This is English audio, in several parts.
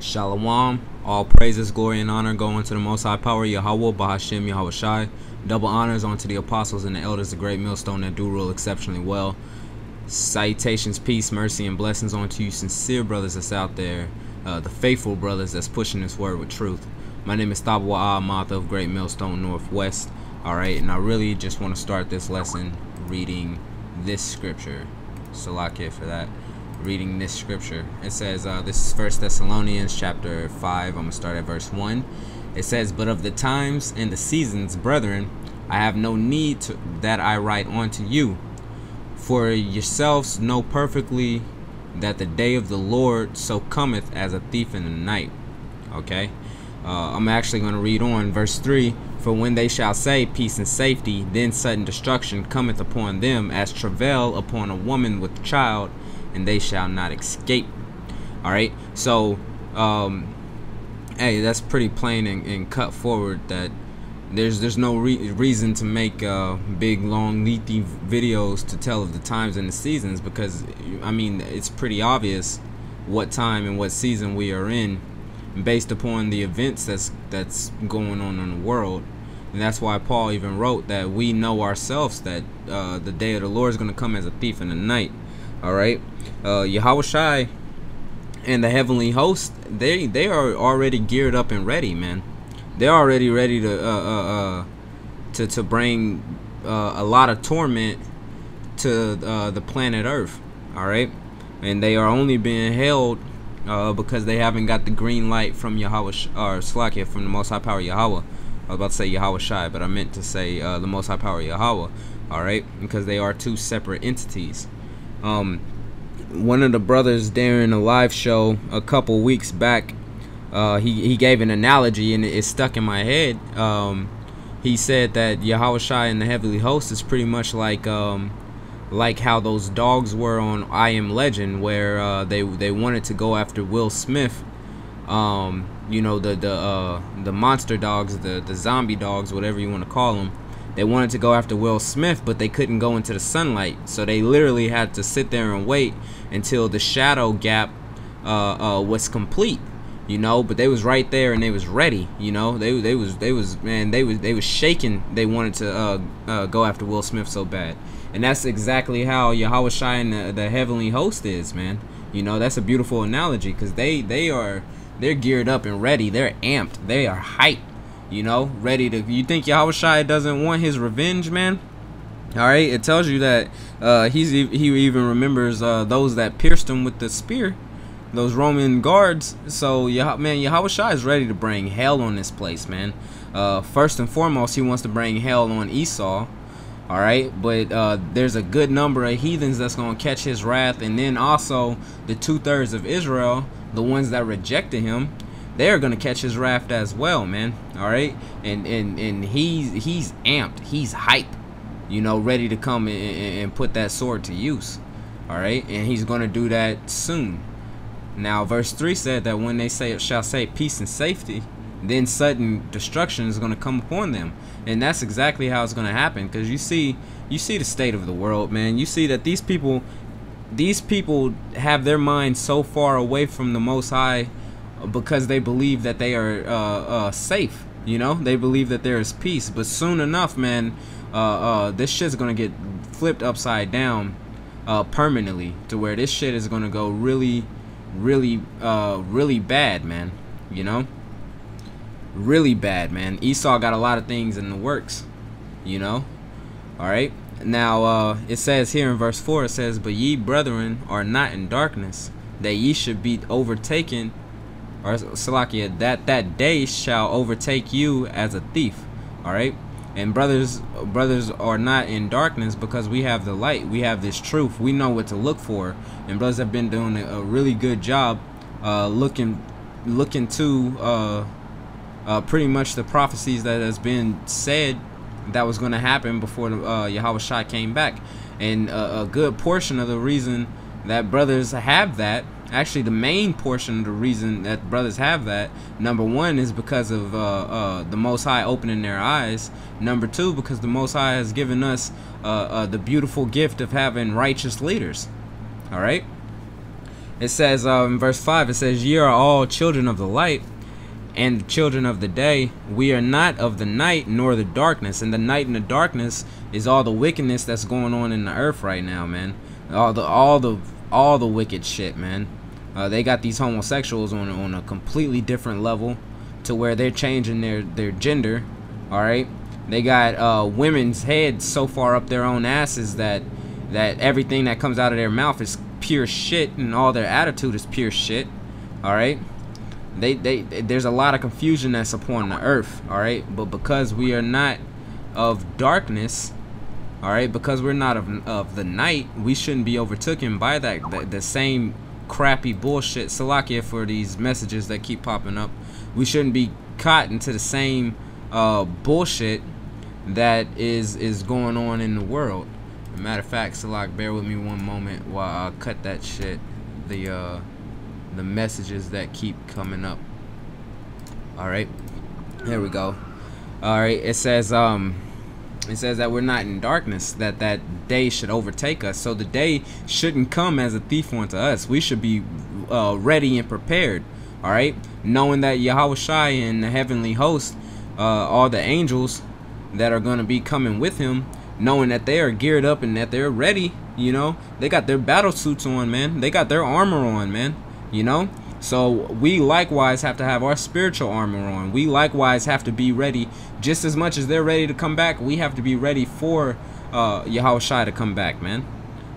Shalom. All praises, glory, and honor go unto the Most High Power, Yahweh, Bahashim, Yahawashi. Double honors unto the apostles and the elders, the great millstone that do rule exceptionally well. Salutations, peace, mercy, and blessings unto you, sincere brothers that's out there, uh, the faithful brothers that's pushing this word with truth. My name is Thabawaah Ahmath of Great Millstone Northwest. All right, and I really just want to start this lesson reading this scripture. Salakia for that reading this scripture. It says, uh, this is First Thessalonians chapter 5. I'm going to start at verse 1. It says, But of the times and the seasons, brethren, I have no need to, that I write unto you. For yourselves know perfectly that the day of the Lord so cometh as a thief in the night. Okay? Uh, I'm actually going to read on verse 3 For when they shall say peace and safety, then sudden destruction cometh upon them as travail upon a woman with child, and they shall not escape. All right, so um, hey, that's pretty plain and, and cut forward that there's there's no re reason to make uh, big long lengthy videos to tell of the times and the seasons because I mean it's pretty obvious what time and what season we are in based upon the events that's that's going on in the world. And that's why Paul even wrote that we know ourselves that uh, the day of the Lord is going to come as a thief in the night all right, uh, Yahawashi and the heavenly host, they they are already geared up and ready, man. They're already ready to uh, uh, uh to to bring uh, a lot of torment to uh, the planet Earth. All right, and they are only being held uh, because they haven't got the green light from Yahweh or Slakia from the Most High Power Yahweh. I was about to say Yahawashi, but I meant to say uh, the Most High Power Yahweh. All right, because they are two separate entities. Um, one of the brothers during a live show a couple weeks back, uh, he he gave an analogy and it, stuck in my head. Um, he said that Yahawashi and the Heavenly Host is pretty much like um, like how those dogs were on I Am Legend, where uh, they they wanted to go after Will Smith. Um, you know the the uh, the monster dogs, the the zombie dogs, whatever you want to call them they wanted to go after Will Smith, but they couldn't go into the sunlight. So they literally had to sit there and wait until the shadow gap uh, uh, was complete. You know, but they was right there and they was ready. You know, they they was they was man they was they was shaking. They wanted to uh, uh, go after Will Smith so bad, and that's exactly how Yahawashi and the, the heavenly host is, man. You know, that's a beautiful analogy because they they are they're geared up and ready. They're amped. They are hyped you know, ready to. You think Yahawashi doesn't want his revenge, man? All right, it tells you that uh, he's he even remembers uh, those that pierced him with the spear, those Roman guards. So, Yah- man, Yahawashi is ready to bring hell on this place, man. Uh, first and foremost, he wants to bring hell on Esau. All right, but uh, there's a good number of heathens that's gonna catch his wrath, and then also the two thirds of Israel, the ones that rejected him they're gonna catch his wrath as well, man. All right, and and and he's he's amped, he's hype, you know, ready to come and, and put that sword to use. All right, and he's gonna do that soon. Now, verse three said that when they say shall say peace and safety, then sudden destruction is gonna come upon them, and that's exactly how it's gonna happen. Because you see, you see the state of the world, man. You see that these people, these people have their minds so far away from the Most High because they believe that they are uh, uh, safe. You know, they believe that there is peace. But soon enough, man, uh, uh, this shit's gonna get flipped upside down uh, permanently to where this shit is gonna go really, really, uh, really bad, man. You know, really bad, man. Esau got a lot of things in the works. You know, all right. Now uh, it says here in verse four, it says, "But ye brethren are not in darkness, that ye should be overtaken or Salakia, that that day shall overtake you as a thief. All right. And brothers, brothers are not in darkness because we have the light. We have this truth. We know what to look for. And brothers have been doing a really good job, uh, looking, looking to, uh, uh, pretty much the prophecies that has been said that was going to happen before the, uh, Yahweh came back. And uh, a good portion of the reason that brothers have that actually the main portion of the reason that brothers have that number one is because of uh, uh, the most high opening their eyes number two because the most high has given us uh, uh the beautiful gift of having righteous leaders all right It says uh, in verse 5, it says, Ye are all children of the light and children of the day. We are not of the night nor the darkness. And the night and the darkness is all the wickedness that's going on in the earth right now, man. All the all the all the wicked shit, man. Uh, they got these homosexuals on on a completely different level to where they're changing their their gender. All right, they got uh, women's heads so far up their own asses that that everything that comes out of their mouth is pure shit, and all their attitude is pure shit. All right, they they there's a lot of confusion that's upon the earth. All right, but because we are not of darkness. All right, because we're not of, of the night, we shouldn't be overtaken by that the same crappy bullshit. Salakia for these messages that keep popping up. We shouldn't be caught into the same uh, bullshit that is is going on in the world. Matter of fact, Salak, bear with me one moment while I cut that shit. The uh, the messages that keep coming up. All right, here we go. All right, it says um it says that we're not in darkness, that that day should overtake us. So the day shouldn't come as a thief unto us. We should be uh, ready and prepared, all right? Knowing that Yahawashi and the heavenly host, uh, all the angels that are going to be coming with him, knowing that they are geared up and that they're ready, you know? They got their battle suits on, man. They got their armor on, man, you know? So we likewise have to have our spiritual armor on. We likewise have to be ready just as much as they're ready to come back. We have to be ready for uh, to come back, man.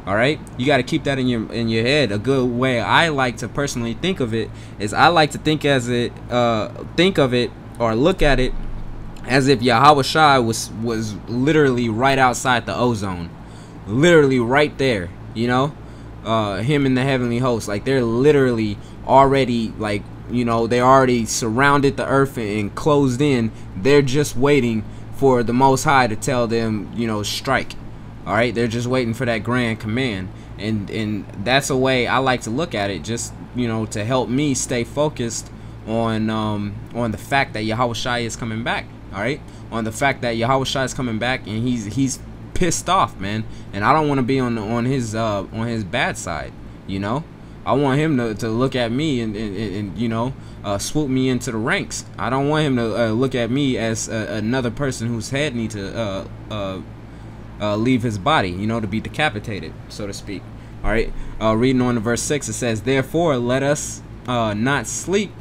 All right, you got to keep that in your in your head. A good way I like to personally think of it is I like to think as it uh, think of it or look at it as if Yahawashi was was literally right outside the ozone, literally right there. You know, uh, him and the heavenly host, like they're literally already like you know they already surrounded the earth and closed in. They're just waiting for the most high to tell them you know strike. All right? They're just waiting for that grand command. And and that's a way i like to look at it just you know to help me stay focused on um on the fact that Yahawashi is coming back. All right? On the fact that Yahawashi is coming back and he's he's pissed off man. And i don't want to be on on his uh on his bad side you know I want him to, to look at me and, and, and you know uh, swoop me into the ranks. I don't want him to uh, look at me as uh, another person whose head need to uh, uh, uh, leave his body, you know, to be decapitated, so to speak. All right, reading on to verse six, it says, "Therefore, let us not sleep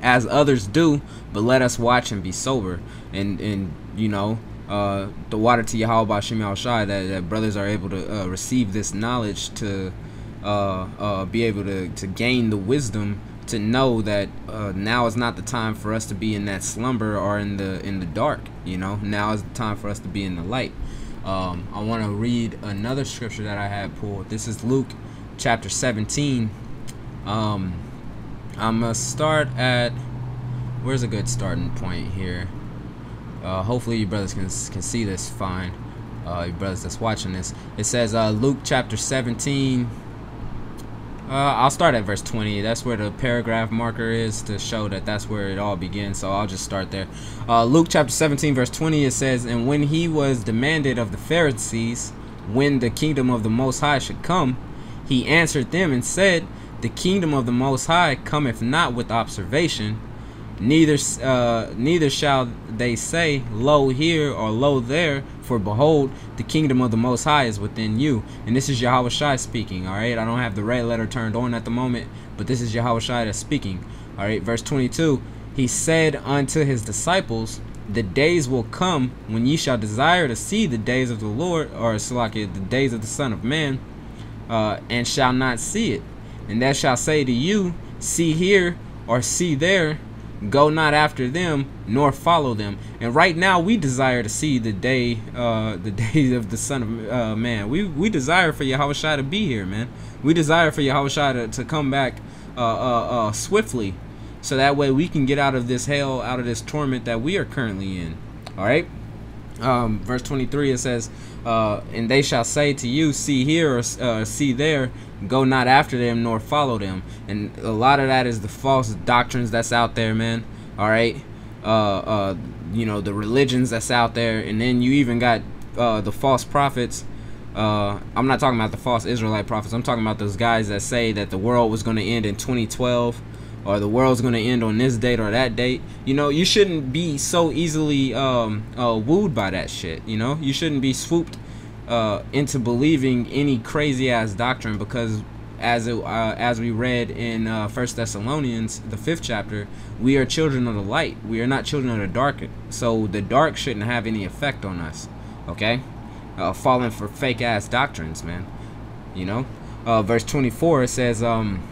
as others do, but let us watch and be sober." And and you know, the water to Yahweh Bashim Shai that, that brothers are able to receive this knowledge to uh, uh, be able to, to gain the wisdom to know that uh, now is not the time for us to be in that slumber or in the in the dark. You know, now is the time for us to be in the light. Um, I want to read another scripture that I had pulled. This is Luke chapter 17. Um, I'm gonna start at where's a good starting point here. Uh, hopefully, you brothers can can see this fine. Uh, you brothers that's watching this. It says uh, Luke chapter 17 uh, I'll start at verse 20. That's where the paragraph marker is to show that that's where it all begins. So I'll just start there. Uh, Luke chapter 17, verse 20, it says, And when he was demanded of the Pharisees when the kingdom of the Most High should come, he answered them and said, The kingdom of the Most High cometh not with observation, neither uh, neither shall they say, Lo here or Lo there, for behold, the kingdom of the Most High is within you. And this is Yahawashi speaking, all right? I don't have the red letter turned on at the moment, but this is Yahawashi that's speaking, all right? Verse 22, He said unto his disciples, The days will come when ye shall desire to see the days of the Lord, or Salakia, the days of the Son of Man, uh, and shall not see it. And that shall say to you, See here, or see there, Go not after them, nor follow them. And right now, we desire to see the day, uh, the day of the Son of uh, Man. We we desire for Yahawashi to be here, man. We desire for Yahawashi to, to come back uh, uh, uh, swiftly, so that way we can get out of this hell, out of this torment that we are currently in. All right. Um, verse 23 it says, uh, "And they shall say to you, See here or uh, see there, go not after them nor follow them. And a lot of that is the false doctrines that's out there man. All right? Uh uh you know the religions that's out there. And then you even got uh the false prophets. Uh, I'm not talking about the false Israelite prophets. I'm talking about those guys that say that the world was going to end in 2012 or the world's going to end on this date or that date. You know, you shouldn't be so easily um, uh, wooed by that shit. You know, you shouldn't be swooped uh, into believing any crazy ass doctrine because as it, uh, as we read in uh, First Thessalonians, the fifth chapter, we are children of the light. We are not children of the dark. So the dark shouldn't have any effect on us. Okay, uh, falling for fake ass doctrines, man. You know, uh, verse 24 it says, um,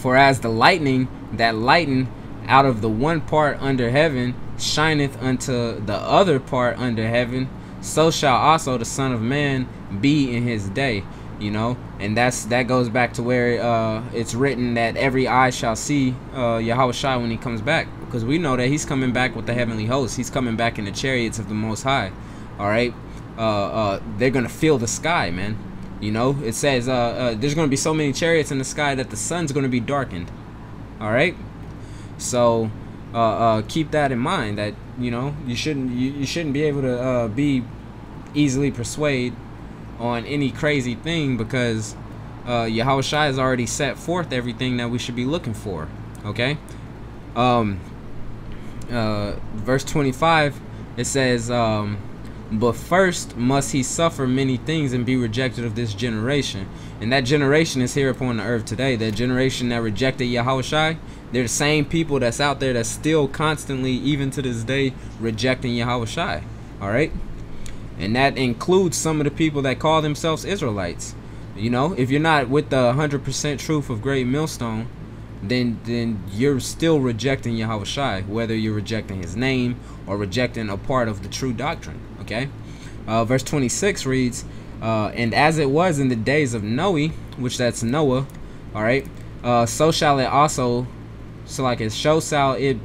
"For as the lightning that lighten out of the one part under heaven shineth unto the other part under heaven, so shall also the Son of Man be in his day." you know? And that's that goes back to where uh, it's written that every eye shall see uh, Yahawashi when he comes back. Because we know that he's coming back with the heavenly host. He's coming back in the chariots of the most high. All right? Uh, uh, they're gonna fill the sky man you know it says uh, uh, there's gonna be so many chariots in the sky that the sun's gonna be darkened all right so uh, uh, keep that in mind that you know you shouldn't you, you shouldn't be able to uh, be easily persuade on any crazy thing because uh, Yahawashi has already set forth everything that we should be looking for. Okay? Um, uh, verse 25, it says, um, But first must he suffer many things and be rejected of this generation. And that generation is here upon the earth today. That generation that rejected Yahawashi, they're the same people that's out there that's still constantly, even to this day, rejecting Yahawashi. All right? and that includes some of the people that call themselves Israelites. You know, if you're not with the 100% truth of Great Millstone, then then you're still rejecting Yahawashi, whether you're rejecting his name or rejecting a part of the true doctrine. Okay? Uh, verse 26 reads, uh, And as it was in the days of Noe, which that's Noah, all right, uh, so shall it also, so like it, so shall it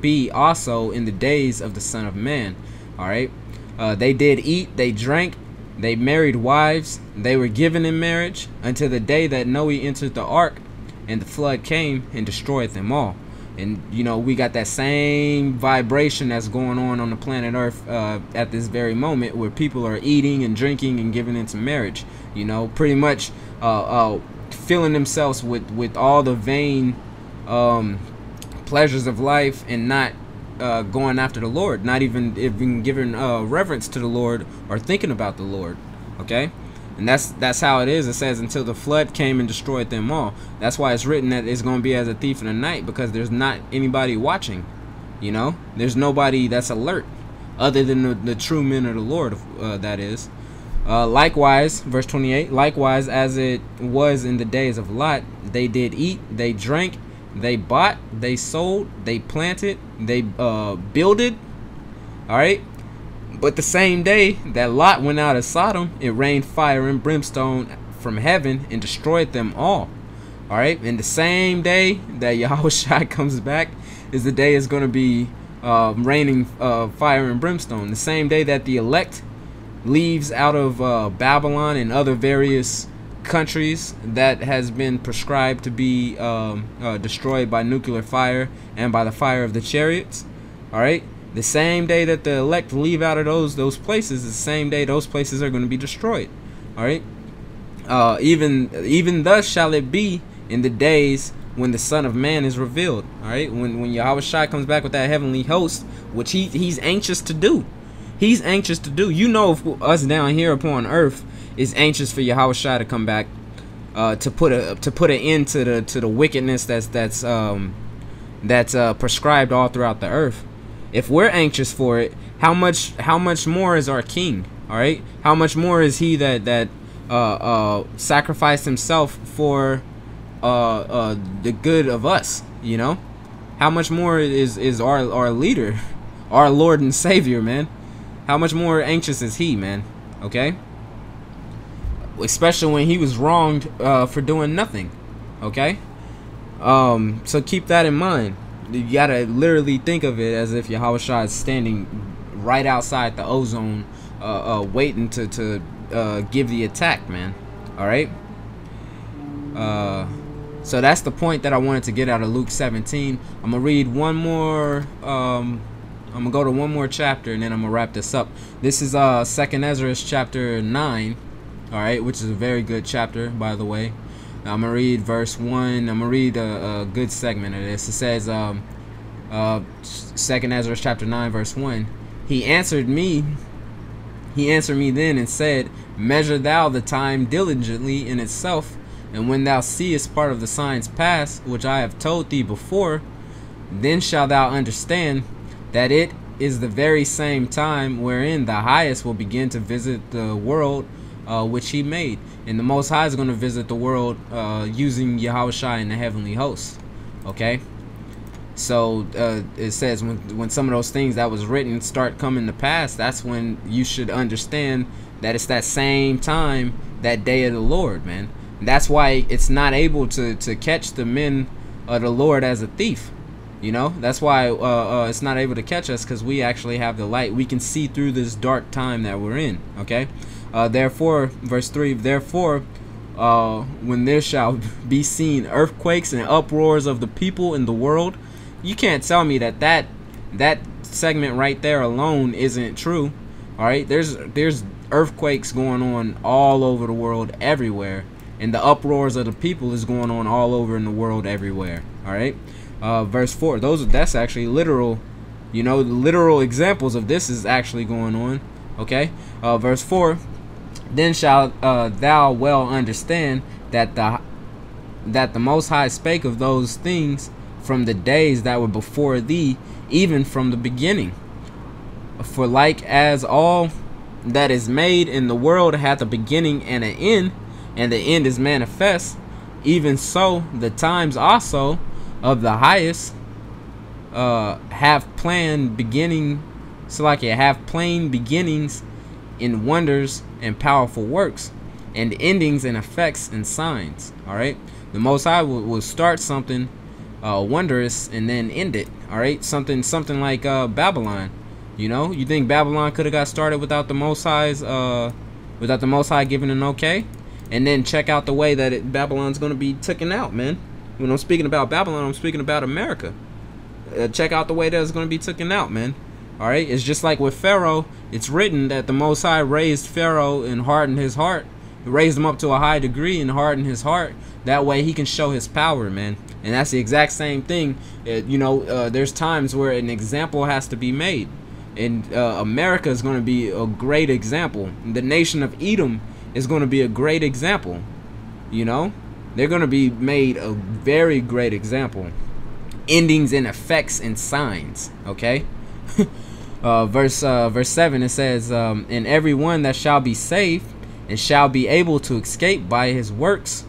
be also in the days of the Son of Man. All right? Uh, they did eat, they drank, they married wives, they were given in marriage until the day that Noe entered the ark and the flood came and destroyed them all. And you know, we got that same vibration that's going on on the planet Earth uh, at this very moment where people are eating and drinking and giving into marriage. You know, pretty much uh, uh, filling themselves with, with all the vain um, pleasures of life and not uh, going after the Lord, not even even giving uh, reverence to the Lord or thinking about the Lord. Okay, and that's that's how it is. It says until the flood came and destroyed them all. That's why it's written that it's going to be as a thief in the night because there's not anybody watching. You know, there's nobody that's alert other than the, the true men of the Lord. Uh, that is. Uh, likewise, verse 28. Likewise, as it was in the days of Lot, they did eat, they drank, they bought, they sold, they planted, they uh, builded. All right. But the same day that Lot went out of Sodom, it rained fire and brimstone from heaven and destroyed them all. All right. And the same day that Yahushua comes back is the day it's going to be uh, raining uh, fire and brimstone. The same day that the elect leaves out of uh, Babylon and other various countries that has been prescribed to be um, uh, destroyed by nuclear fire and by the fire of the chariots. All right, the same day that the elect leave out of those those places, the same day those places are going to be destroyed. All right, uh, even even thus shall it be in the days when the Son of Man is revealed. All right, when when Yahawashi comes back with that heavenly host, which he he's anxious to do. He's anxious to do. You know, us down here upon earth is anxious for Yahawashi to come back uh, to put a to put an end to the to the wickedness that's that's um, that's uh, prescribed all throughout the earth. If we're anxious for it, how much how much more is our King? All right, how much more is He that that uh, uh, sacrificed Himself for uh, uh, the good of us? You know, how much more is is our our leader, our Lord and Savior, man? How much more anxious is He, man? Okay especially when he was wronged uh, for doing nothing. Okay, um, so keep that in mind. You gotta literally think of it as if Yahawashi is standing right outside the ozone, uh, uh, waiting to to uh, give the attack, man. All right. Uh, so that's the point that I wanted to get out of Luke 17. I'm gonna read one more. Um, I'm gonna go to one more chapter and then I'm gonna wrap this up. This is uh Second Ezra chapter nine All right, which is a very good chapter, by the way. I'm gonna read verse one. I'm gonna read a, a good segment of this. It says, um, uh, Second Ezra chapter nine, verse one. He answered me. He answered me then and said, Measure thou the time diligently in itself, and when thou seest part of the signs pass, which I have told thee before, then shalt thou understand that it is the very same time wherein the highest will begin to visit the world uh, which he made. And the Most High is going to visit the world uh, using Yahushua and the heavenly host. Okay? So uh, it says when, when some of those things that was written start coming to pass, that's when you should understand that it's that same time, that day of the Lord, man. that's why it's not able to, to catch the men of the Lord as a thief you know, that's why uh, uh, it's not able to catch us because we actually have the light. We can see through this dark time that we're in. Okay. Uh, therefore, verse three. Therefore, uh, when there shall be seen earthquakes and uproars of the people in the world, you can't tell me that that that segment right there alone isn't true. All right. There's there's earthquakes going on all over the world, everywhere, and the uproars of the people is going on all over in the world, everywhere. All right uh, verse 4 those that's actually literal you know the literal examples of this is actually going on okay uh, verse 4 then shalt uh, thou well understand that the that the most high spake of those things from the days that were before thee even from the beginning. For like as all that is made in the world hath a beginning and an end and the end is manifest even so the times also of the highest uh, have planned beginning so like it have plain beginnings in wonders and powerful works and endings and effects and signs all right? The most high will, will start something uh, wondrous and then end it all right? Something something like uh, babylon you know? You think babylon could have got started without the most high's uh without the most high giving an okay? And then check out the way that it, babylon's going to be taken out man. When I'm speaking about Babylon, I'm speaking about America. Uh, check out the way that's going to be taken out, man. All right, it's just like with Pharaoh. It's written that the Most High raised Pharaoh and hardened his heart, He raised him up to a high degree and hardened his heart. That way he can show his power, man. And that's the exact same thing. Uh, you know, uh, there's times where an example has to be made, and uh, America is going to be a great example. The nation of Edom is going to be a great example. You know, they're going to be made a very great example. Endings and effects and signs. Okay. uh, verse uh, verse seven it says, um, "And every one that shall be saved and shall be able to escape by his works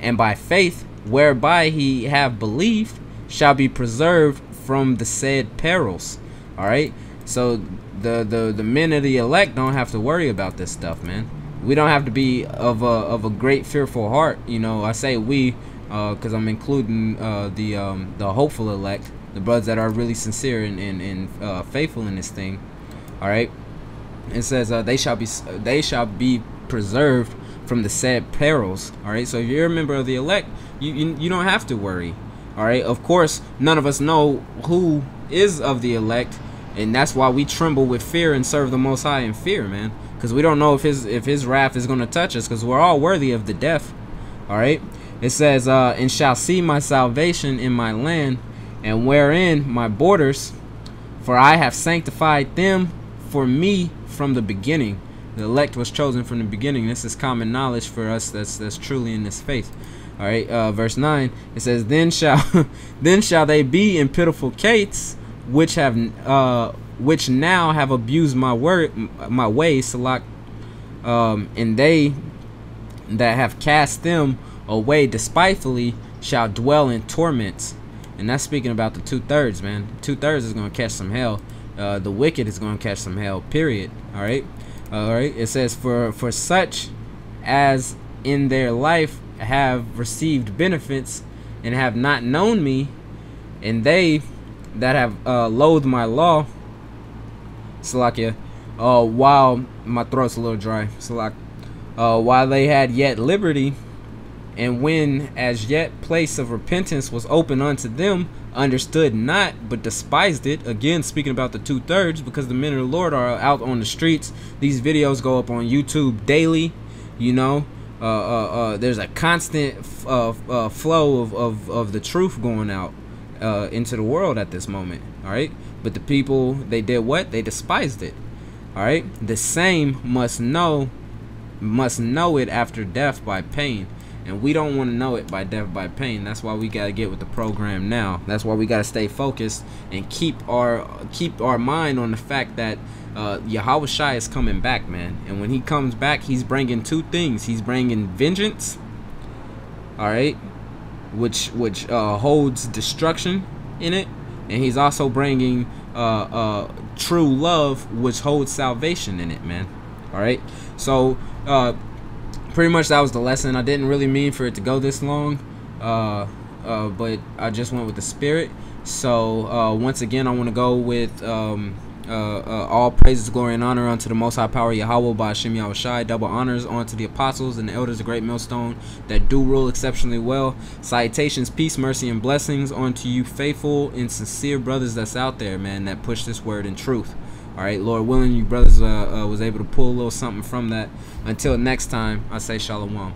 and by faith whereby he have believed shall be preserved from the said perils." All right. So the the the men of the elect don't have to worry about this stuff, man we don't have to be of a of a great fearful heart. You know, I say we because uh, I'm including uh, the um, the hopeful elect, the brothers that are really sincere and and, and uh, faithful in this thing. All right, it says uh, they shall be they shall be preserved from the said perils. All right, so if you're a member of the elect, you you, you don't have to worry. All right, of course, none of us know who is of the elect, and that's why we tremble with fear and serve the Most High in fear, man because we don't know if his if his wrath is going to touch us because we're all worthy of the death all right it says uh and shall see my salvation in my land and wherein my borders for i have sanctified them for me from the beginning. The elect was chosen from the beginning. This is common knowledge for us that's that's truly in this faith. All right uh verse 9 it says then shall then shall they be in pitiful cates which have uh which now have abused my word, my ways, Salak, um, and they that have cast them away despitefully shall dwell in torments. And that's speaking about the two thirds, man. Two thirds is gonna catch some hell. Uh, the wicked is gonna catch some hell. Period. All right. All right. It says for for such as in their life have received benefits and have not known me, and they that have uh, loathed my law Salakia. Uh, while my throat's a little dry, Salak. Uh, while they had yet liberty, and when as yet place of repentance was open unto them, understood not, but despised it. Again, speaking about the two thirds, because the men of the Lord are out on the streets. These videos go up on YouTube daily. You know, uh, uh, uh, there's a constant uh, uh, flow of, of, of the truth going out uh, into the world at this moment. All right, but the people they did what? They despised it. All right, the same must know must know it after death by pain and we don't want to know it by death by pain that's why we got to get with the program now that's why we got to stay focused and keep our keep our mind on the fact that uh, Yahawashi is coming back, man. And when he comes back, he's bringing two things. He's bringing vengeance, all right, which which uh, holds destruction in it, and he's also bringing uh, uh, true love, which holds salvation in it, man. All right. So uh, pretty much that was the lesson. I didn't really mean for it to go this long, uh, uh, but I just went with the spirit. So uh, once again, I want to go with. Um, uh, uh, all praises, glory, and honor unto the Most High Power Yahweh by Hashem Yahawashi. Double honors unto the apostles and the elders of Great Millstone that do rule exceptionally well. Citations, peace, mercy, and blessings unto you, faithful and sincere brothers that's out there, man, that push this word in truth. All right, Lord willing, you brothers uh, uh was able to pull a little something from that. Until next time, I say shalom.